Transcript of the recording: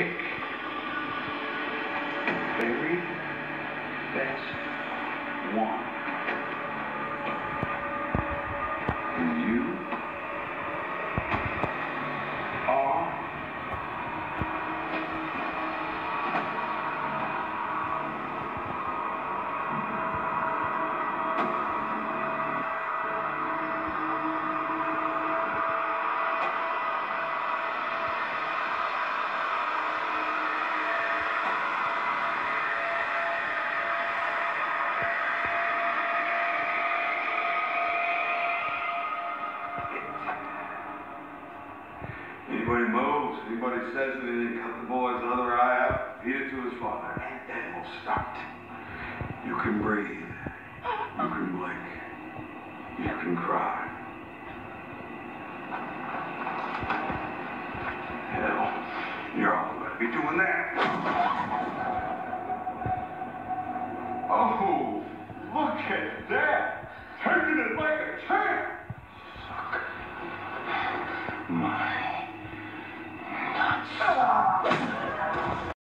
pick very best one. And you are Anybody moves, anybody says anything, cut the boy's other eye out, feed it to his father, and then we'll start. You can breathe. You can blink. You can cry. Hell, you're all gonna be doing that. Oh, look at that! Taking it like a champ! Suck my Come on.